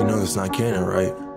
You know that's not canon, right?